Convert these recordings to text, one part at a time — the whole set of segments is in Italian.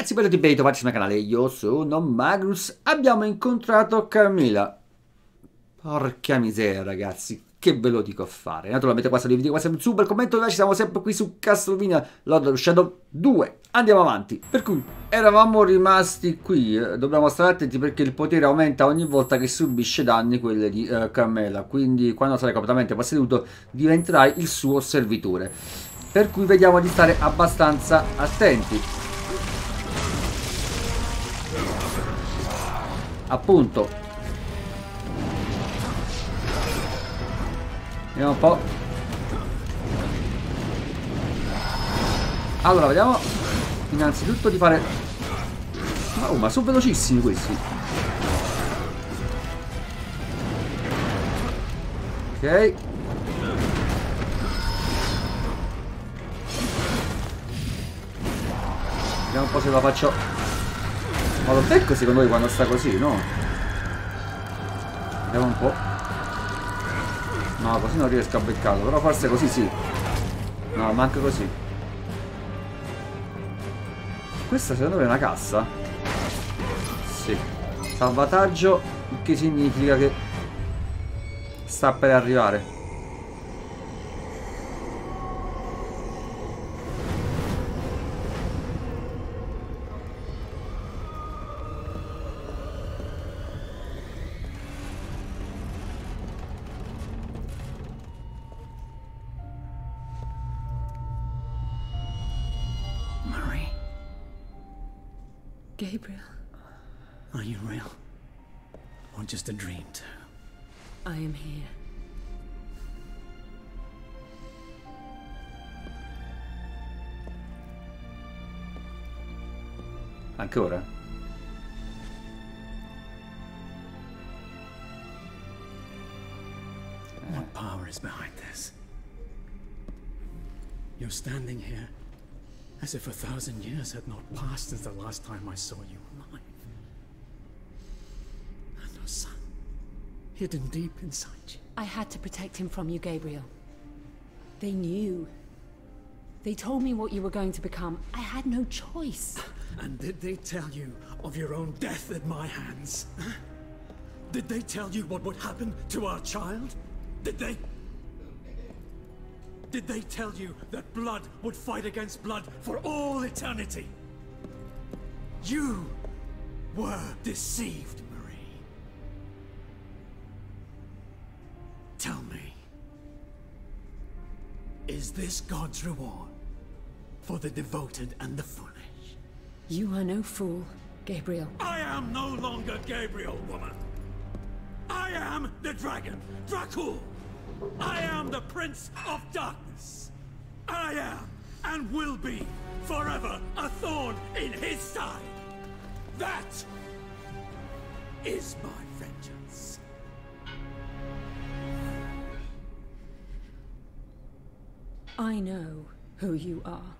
Ragazzi, benvenuti e bentornati sul mio canale, io sono Magnus, abbiamo incontrato Camilla. Porca miseria ragazzi, che ve lo dico a fare. Naturalmente qua sono i video, qua siamo super commento, noi ci siamo sempre qui su Castlevania Lord of Shadow 2. Andiamo avanti. Per cui eravamo rimasti qui, eh, dobbiamo stare attenti perché il potere aumenta ogni volta che subisce danni quelle di eh, Carmela, quindi quando sarai completamente posseduto diventerai il suo servitore. Per cui vediamo di stare abbastanza attenti. Appunto. Vediamo un po'. Allora, vediamo innanzitutto di fare... Oh, ma sono velocissimi questi. Ok. Vediamo un po' se la faccio... Ma lo becco secondo voi quando sta così, no? Vediamo un po'. No, così non riesco a beccarlo, però forse così sì. No, manca così. Questa secondo me è una cassa? Sì. Salvataggio, che significa che sta per arrivare. Ancora? What power is behind this? You're standing here as if a thousand years had not passed since the last time I saw you alive. And our son, hidden deep inside you. I had to protect him from you, Gabriel. They knew. They told me what you were going to become. I had no choice. And did they tell you of your own death at my hands? Did they tell you what would happen to our child? Did they? Did they tell you that blood would fight against blood for all eternity? You were deceived, Marie. Tell me, is this God's reward for the devoted and the foolish? You are no fool, Gabriel. I am no longer Gabriel, woman. I am the dragon, Dracul. I am the Prince of Darkness. I am and will be forever a thorn in his side. That is my vengeance. I know who you are.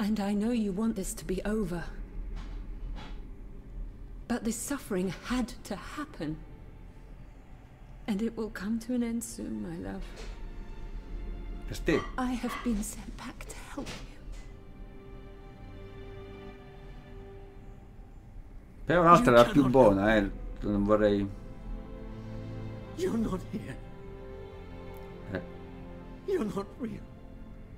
And I know you want this to be over. But this suffering had to happen. And it will come to an end soon, my love. Per te? I have been sent back to help you. Però un'altra era più buona, eh. Non vorrei... You're not here. Eh. You're not real.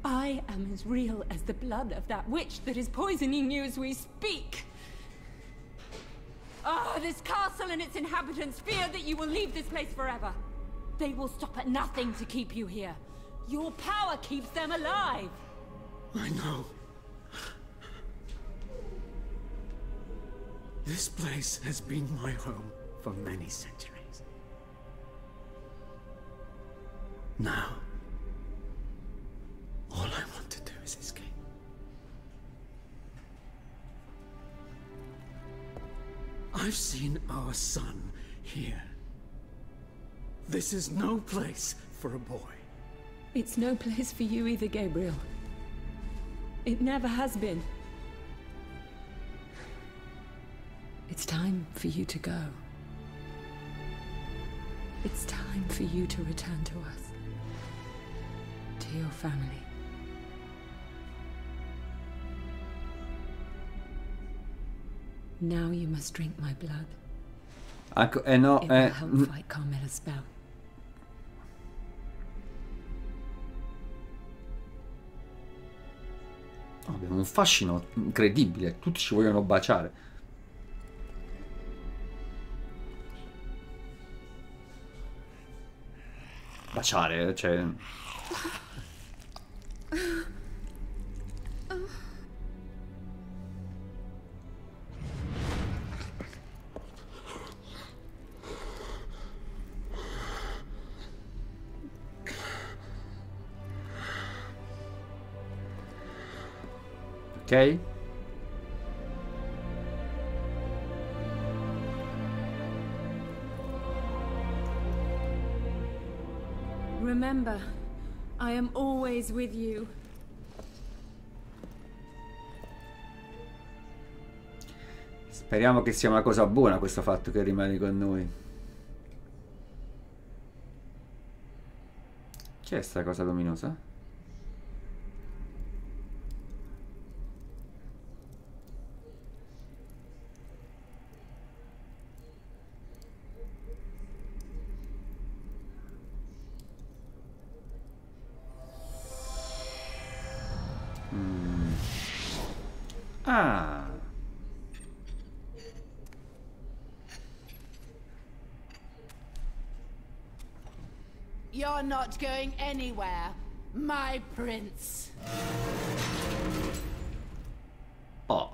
I am as real as the blood of that witch that is poisoning you as we speak. Ah, this castle and its inhabitants fear that you will leave this place forever. They will stop at nothing to keep you here. Your power keeps them alive. I know. This place has been my home for many centuries. Now, all I want to do is escape. I've seen our son here. This is no place for a boy. It's no place for you either, Gabriel. It never has been. It's time for you to go. It's time for you to return to us. To your family. Now you must drink my blood. Ecco, eh no, eh, mm, fight Carmela's spell. abbiamo un fascino incredibile, tutti ci vogliono baciare. Baciare, cioè... Ok? Remember, I am always with you. Speriamo che sia una cosa buona questo fatto che rimani con noi. Che è sta cosa luminosa? Not going anywhere, my prince. Oh.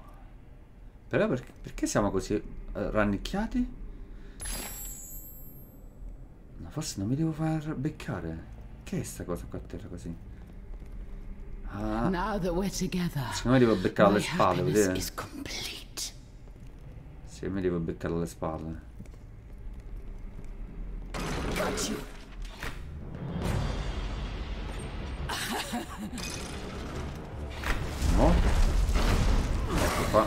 Però perché, perché siamo così eh, rannicchiati? No, forse non mi devo far beccare. Che è sta cosa qua a terra così? Ah, Now that we're together, secondo me devo beccare my spalle, vedete? Sì, mi devo beccare alle spalle. Got you. No? Ecco qua.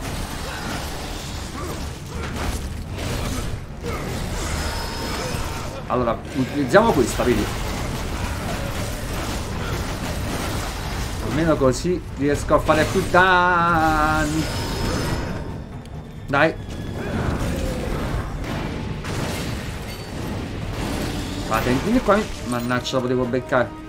Allora, utilizziamo questa, vedi? Almeno così riesco a fare più danni. Dai. Fate, vieni qua. Mannaggia, la potevo beccare.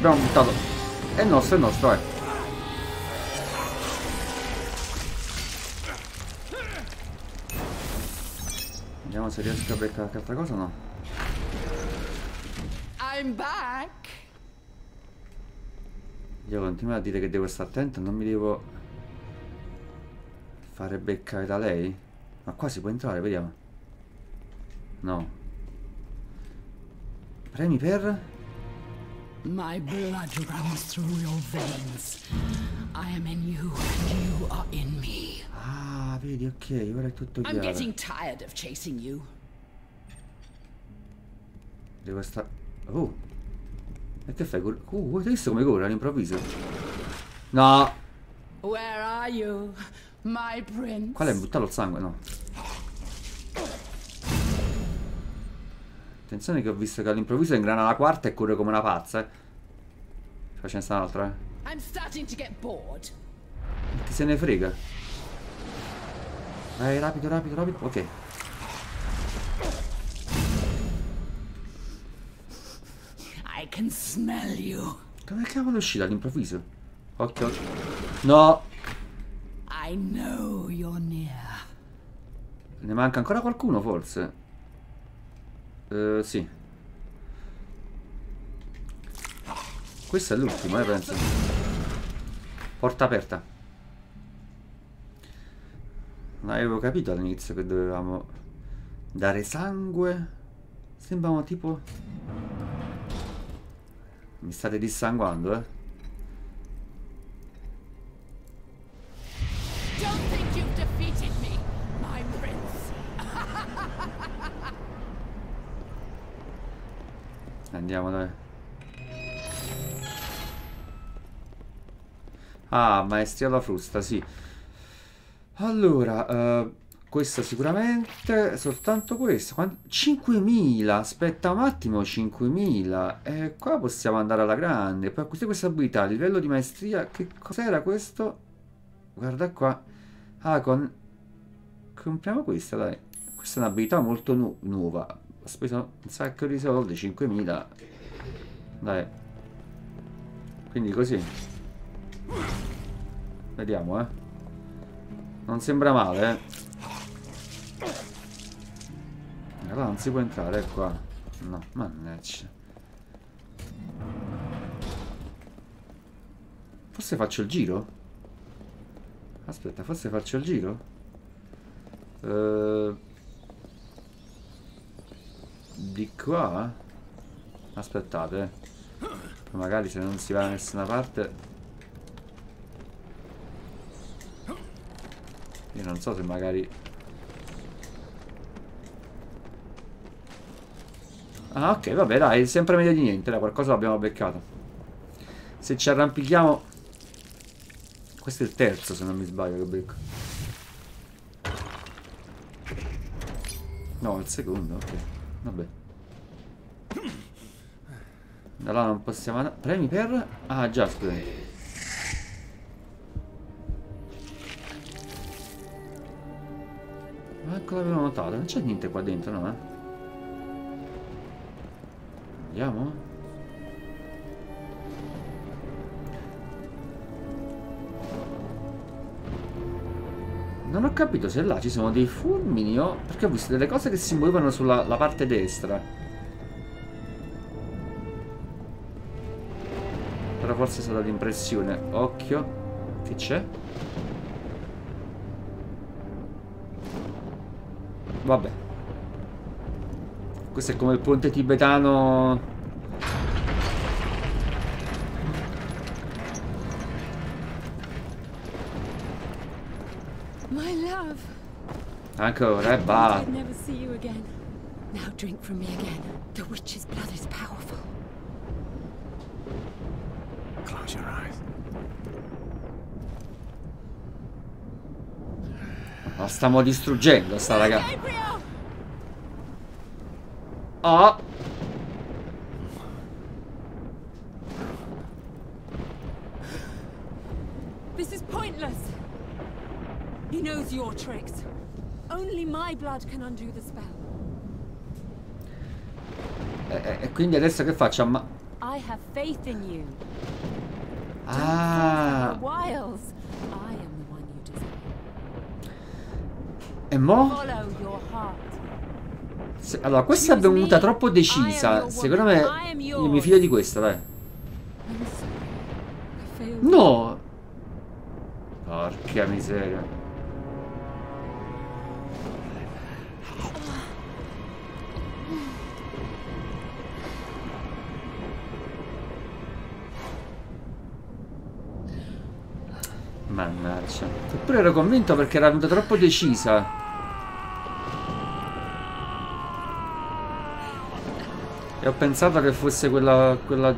Abbiamo buttato. È nostro, è nostro, eh. Vediamo se riesco a beccare qualche altra cosa o no. I'm back. Io continuo a dire che devo stare attento, non mi devo fare beccare da lei. Ma qua si può entrare, vediamo. No. Premi per... My blood runs through your veins. I am in you and you are in me. Ah, vedi, ok, ora è tutto I'm chiaro. getting tired of chasing you. Devo stare... Oh. E che fai? Uh, hai visto come corre all'improvviso? No! Where are you, my prince? Qual è? Buttato il sangue? No. Attenzione che ho visto che all'improvviso ingrana la quarta e corre come una pazza, eh. Ne sta un'altra, eh. Chi se ne frega? Vai, rapido, rapido, rapido. Ok. I can smell you. Dove cavolo è uscita all'improvviso? Occhio. No! I know you're near. Ne manca ancora qualcuno, forse? Eh, sì. Questo è l'ultimo, eh, penso. Porta aperta. Non avevo capito all'inizio che dovevamo dare sangue. Sembrano tipo... Mi state dissanguando, eh? Andiamo dai. Ah, maestria alla frusta, sì. Allora, eh, questa sicuramente, soltanto questa. Quan- 5.000, aspetta un attimo, 5.000. E qua possiamo andare alla grande. Poi acquistare questa abilità, livello di maestria. Che cos'era questo? Guarda qua. Ah, con... Compriamo questa, dai. Questa è un'abilità molto nu- nuova. Ho speso un sacco di soldi, 5.000. Dai. Quindi così. Vediamo, eh. Non sembra male, eh. Allora non si può entrare qua. No, mannaggia. Forse faccio il giro? Aspetta, forse faccio il giro? Eh, di qua? Aspettate. Magari se non si va da nessuna parte... Io non so se magari... Ah, ok, vabbè, dai, sempre meglio di niente, dai, qualcosa l'abbiamo beccato. Se ci arrampichiamo... Questo è il terzo, se non mi sbaglio, che becco. No, il secondo, ok. Vabbè. Da là non possiamo andare. Premi per... Ah, già, scusami. Ecco l'avevo notato, non c'è niente qua dentro, no? Eh? Andiamo? Non ho capito se là ci sono dei fulmini o... Perché ho visto delle cose che si muovevano sulla la parte destra. Però forse è stata l'impressione. Occhio. Che c'è? Vabbè. Questo è come il ponte tibetano. Ancora, e va. I'd never see you again. Now drink from me again. The witch's blood is powerful. Close your eyes. La stiamo distruggendo sta raga. Oh! This is pointless. He knows your tricks. Only my blood can undo the spell. E, e- quindi adesso che faccio? Ma... I have faith in you. Ah! Wiles. I am the one you desire. E mo? Follow your heart. Se- allora, questa è venuta troppo decisa. Secondo me... Io mi fido di questa, dai. No! Porca miseria. Mannaggia. Eppure ero convinto perché era venuta troppo decisa. E ho pensato che fosse quella, quella,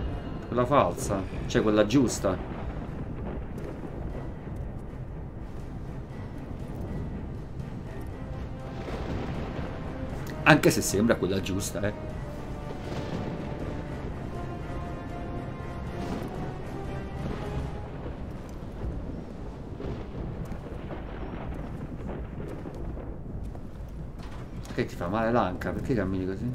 quella falsa, cioè quella giusta. Anche se sembra quella giusta, eh. Male l'anca? Perché cammini così?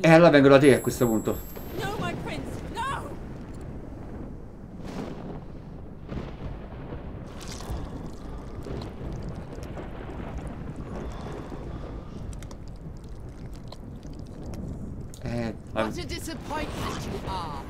E allora vengo da te a questo punto. No, my prince, no! Eh, What a disappointment you are.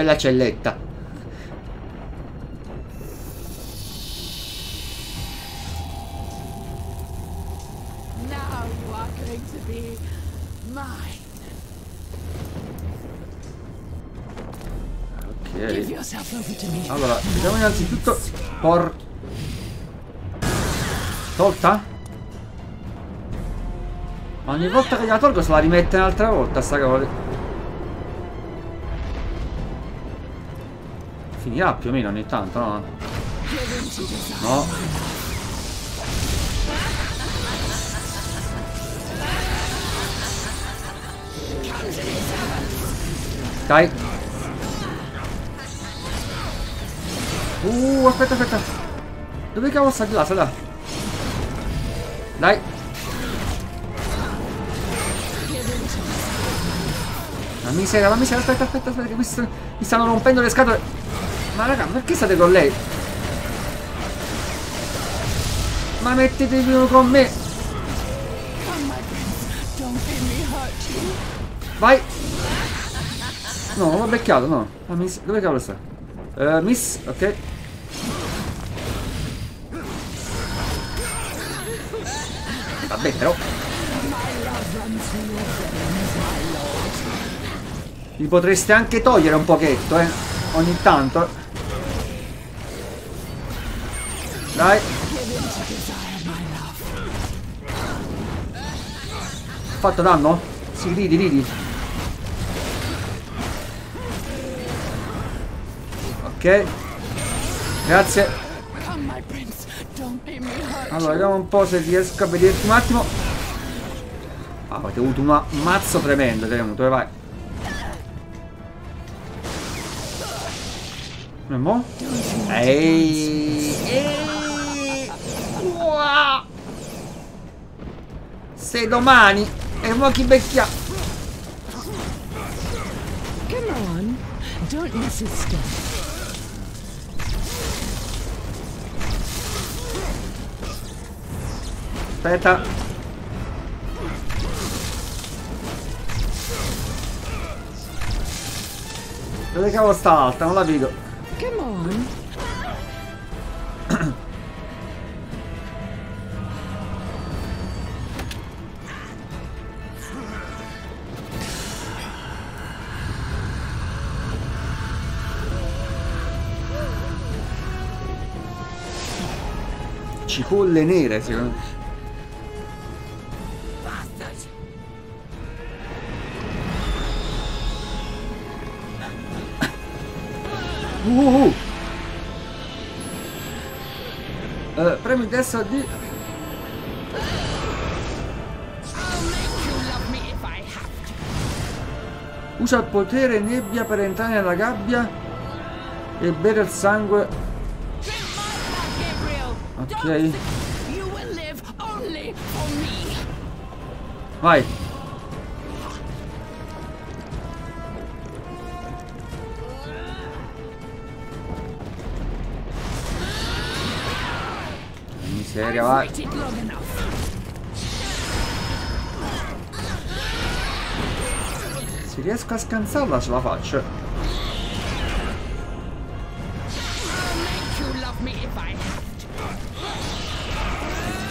bella celletta. Ok. Allora, vediamo innanzitutto... Por... Tolta? Ogni volta che la tolgo se la rimette un'altra volta, sta cavolo. Finirà più o meno ogni tanto, no? No. Dai. Uh, aspetta, aspetta. Dove cavolo sta di là? Là. Dai. La miseria, la miseria, aspetta, aspetta, aspetta, che mi stanno rompendo le scatole. Ma raga, perché state con lei? Ma mettetevi uno con me. Vai. No, l'ho beccato, no. La miss... Dove cavolo sta? Eh, miss, ok. Vabbè, però. Li potreste anche togliere un pochetto, eh. Ogni tanto. Dai. Fatto danno? Sì, ridi, ridi. Ok. Grazie. Allora, vediamo un po' se riesco a vederti un attimo. Ah, avete avuto un mazzo tremendo, dove vai? E mo? Ehi! Se domani! E mo chi becchia? Come on. Don't step. Aspetta. Dove cavolo sta l'altra? Non la vedo. Come on. Cipolle nere, secondo me. Uh, uh. Eh, premi destra di... Usa il potere nebbia per entrare nella gabbia e bere il sangue. Drink my blood, Gabriel! Ok. You will live only for me. Vai. Miseria, vai. Waited long enough. Se riesco a scansarla ce la faccio.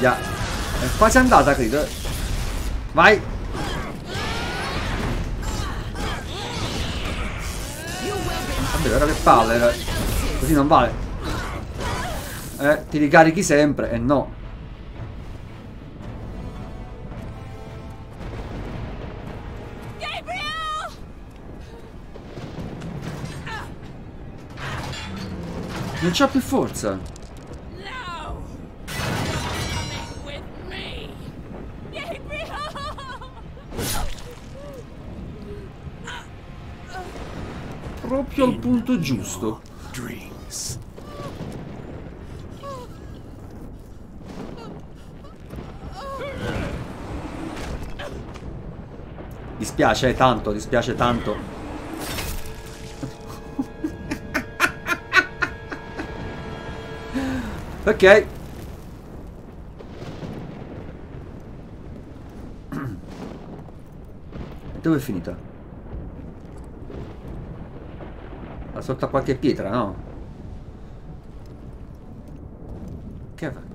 È quasi andata, credo. Vai. Vabbè, ora che palle. eh. Così non vale. Eh, ti ricarichi sempre. E no. Gabriel! Non c'ha più forza. Proprio al punto giusto. Dispiace eh, tanto, dispiace tanto. ok. Dove è finita? sotto a qualche pietra, no? Che ha fatto?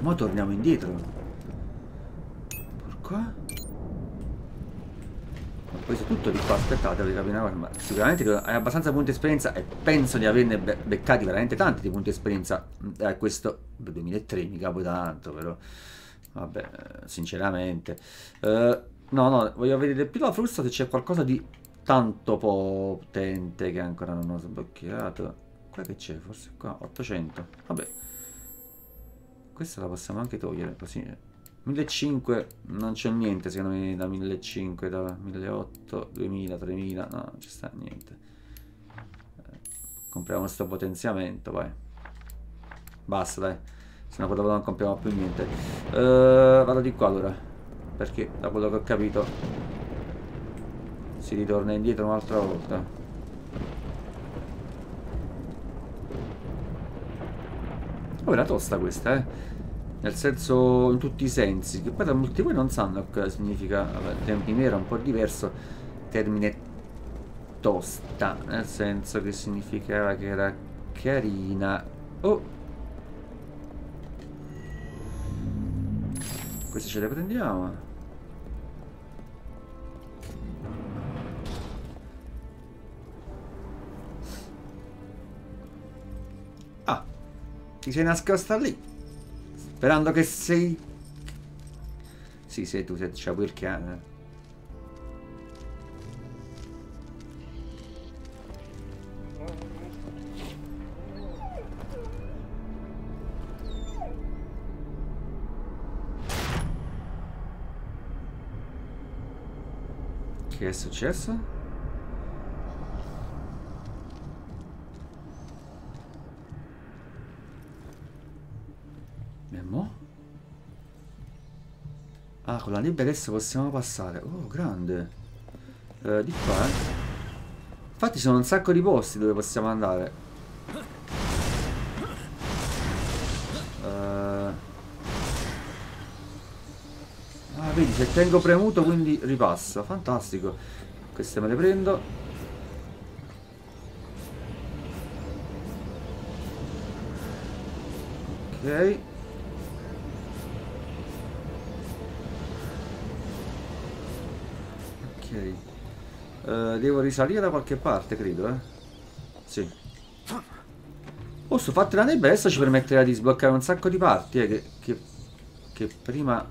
Ma torniamo indietro. Tutto di qua, aspettate, una cosa, ma sicuramente hai abbastanza punti esperienza e penso di averne be beccati veramente tanti di punti esperienza. Eh, questo 2003 mica poi tanto, però. Vabbè, sinceramente. Uh, no, no, voglio vedere più la frusta se c'è qualcosa di tanto potente che ancora non ho sbloccato. Qua che c'è? Forse qua 800. Vabbè. Questa la possiamo anche togliere così. 1500 non c'è niente secondo me da 1500, da 1800, 2000, 3000, no, non ci sta niente. Eh, compriamo questo potenziamento, vai. Basta, dai. Se no dopo non compriamo più niente. Uh, vado di qua allora. Perché da quello che ho capito si ritorna indietro un'altra volta. Oh, era tosta questa, eh nel senso in tutti i sensi che poi da molti voi non sanno cosa significa vabbè, tempi nero è un po' diverso termine tosta nel senso che significava che era carina. Oh! Queste ce le prendiamo. Ah ti sei nascosta lì Sperando che sei... Sì, sei tu, sei c'è quel cane. Che è successo? La nebbia adesso possiamo passare. Oh, grande. Eh, di qua, eh. Infatti sono un sacco di posti dove possiamo andare. Uh... Ah, vedi, se tengo premuto quindi ripassa. Fantastico. Queste me le prendo. Ok. Uh, devo risalire da qualche parte, credo, eh. Sì. Posso fatte la adesso ci permetterà di sbloccare un sacco di parti, eh, che, che, che prima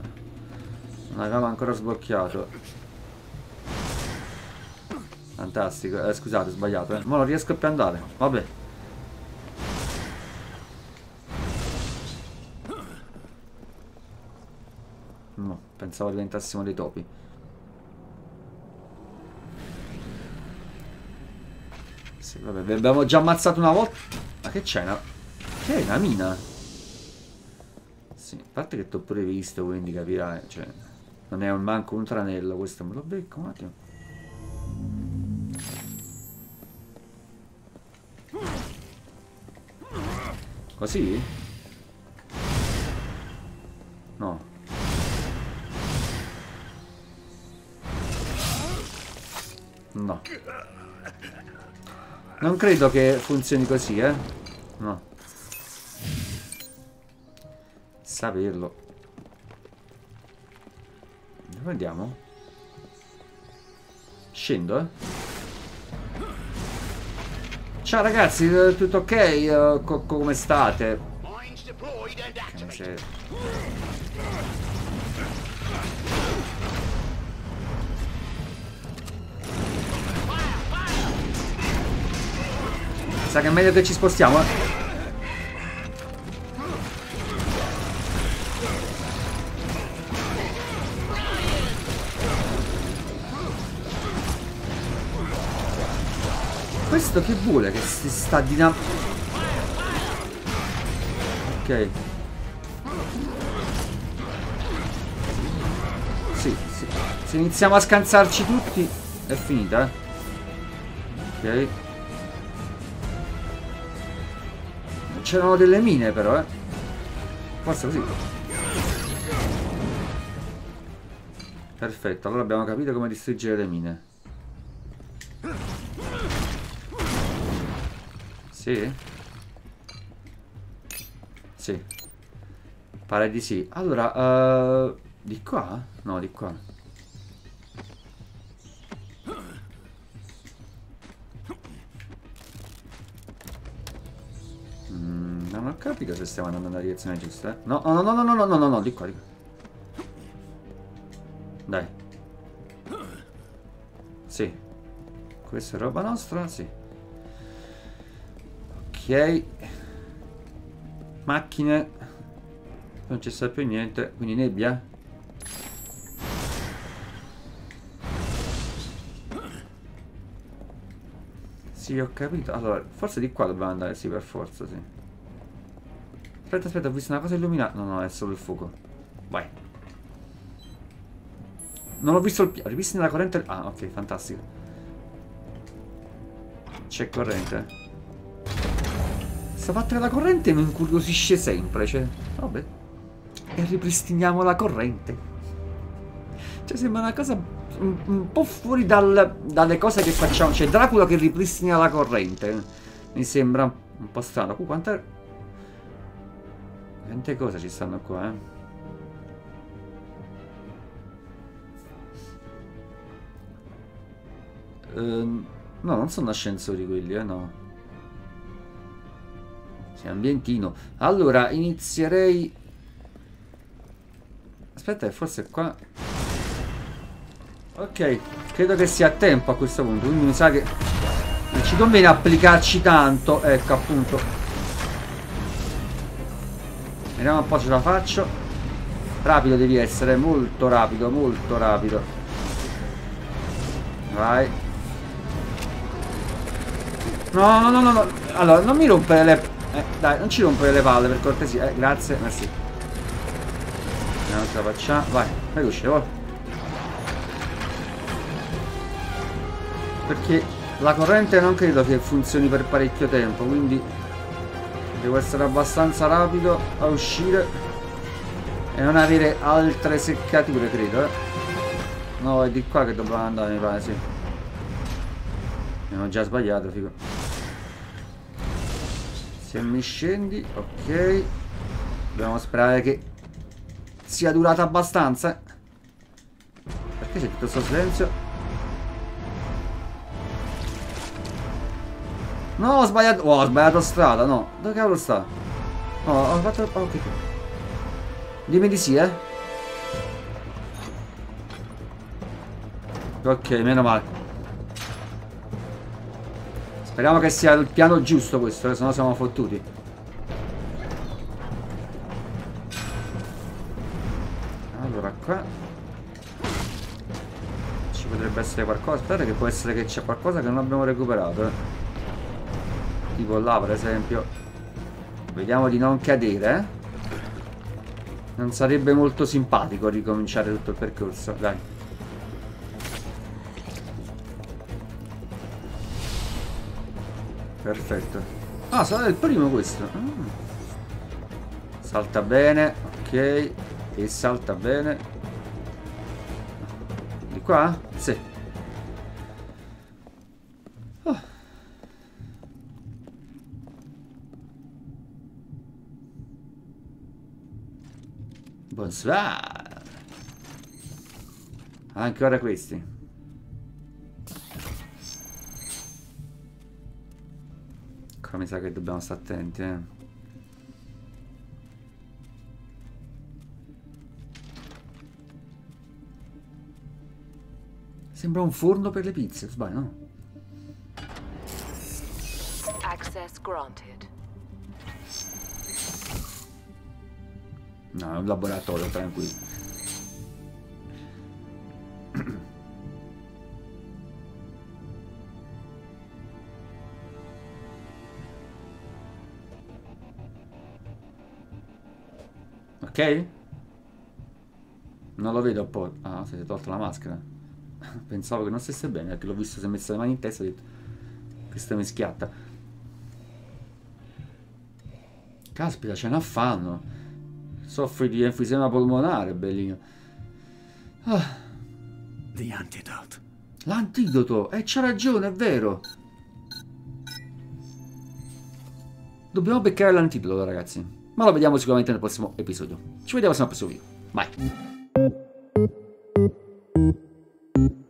non avevamo ancora sbloccato. Fantastico. Eh, scusate, ho sbagliato, eh. Ma non riesco più ad andare. Vabbè. No, pensavo diventassimo dei topi. Vabbè, vi abbiamo già ammazzato una volta. Ma che c'è? Una... Che è una mina? Sì, a parte che ti ho pure visto, quindi capirai. Cioè, non è un manco un tranello, questo me lo becco un attimo. Così? No. Non credo che funzioni così, eh. No. Saperlo. Dove andiamo? Scendo, eh. Ciao ragazzi, tutto ok? Co come state? Che miseria. Sa che è meglio che ci spostiamo, eh. Questo che vuole che si sta dinam... Ok. Sì, sì. Se iniziamo a scansarci tutti è finita, eh. Ok. C'erano delle mine però, eh. Forse così. Perfetto, allora abbiamo capito come distruggere le mine. Sì? Sì. Pare di sì. Allora, uh, di qua? No, di qua. Non ho capito se stiamo andando nella direzione giusta. Eh? No, no, no, no, no, no, no, no, no, di qua, di qua. Dai. Sì. Questa è roba nostra? Sì. Ok. Macchine. Non ci sta più niente. Quindi nebbia. Sì, ho capito. Allora, forse di qua dobbiamo andare, sì, per forza, sì. Aspetta, aspetta, ho visto una cosa illuminata. No, no, è solo il fuoco. Vai. Non ho visto il piano. Rivisti nella corrente... Ah, ok, fantastico. C'è corrente. Questa fatta della corrente mi incuriosisce sempre, cioè... Vabbè. E ripristiniamo la corrente. Cioè, sembra una cosa un, un po' fuori dal, dalle cose che facciamo. Cioè, Dracula che ripristina la corrente. Mi sembra un po' strano. Uh, quante... Quante cose ci stanno qua, eh? Uh, no, non sono ascensori quelli, eh, no. Sì, ambientino. Allora, inizierei... Aspetta, forse qua... Ok, credo che sia a tempo a questo punto, quindi mi sa che non ci conviene applicarci tanto, ecco appunto. Vediamo un po' se la faccio. Rapido devi essere, molto rapido, molto rapido. Vai. No, no, no, no. Allora, non mi rompere le... Eh, dai, non ci rompere le palle per cortesia. Eh, grazie, merci. Vediamo se la facciamo. Vai, vai vai. perché la corrente non credo che funzioni per parecchio tempo quindi devo essere abbastanza rapido a uscire e non avere altre seccature credo eh. no è di qua che dobbiamo andare mi pare sì. Abbiamo già sbagliato figo. Se mi scendi ok. Dobbiamo sperare che sia durata abbastanza perché c'è tutto questo silenzio No, ho sbagliato. Oh, ho sbagliato strada, no. Dove cavolo sta? No, ho fatto. Oh, ok. Dimmi di sì, eh. Ok, meno male. Speriamo che sia il piano giusto questo, eh, se no siamo fottuti. Allora, qua. Ci potrebbe essere qualcosa. Aspetta che può essere che c'è qualcosa che non abbiamo recuperato, eh tipo là per esempio. Vediamo di non cadere eh. non sarebbe molto simpatico ricominciare tutto il percorso dai. Perfetto. Ah sarà il primo questo. Ah. salta bene ok. E salta bene. Di qua? sì Bonsoir. Ancora questi. Qua mi sa che dobbiamo stare attenti, eh. Sembra un forno per le pizze, sbaglio, no? Access granted. No, è un laboratorio, tranquillo. Ok? Non lo vedo un po'. Ah, si è tolto la maschera. Pensavo che non stesse bene, perché l'ho visto si è messo le mani in testa e ho detto... Questo mi. Caspita, ce ne affanno. Soffri di enfisema polmonare, bellino. Ah. L'antidoto! E eh, c'ha ragione, è vero. Dobbiamo beccare l'antidoto, ragazzi. ma lo vediamo sicuramente nel prossimo episodio. Ci vediamo al prossimo video. Bye.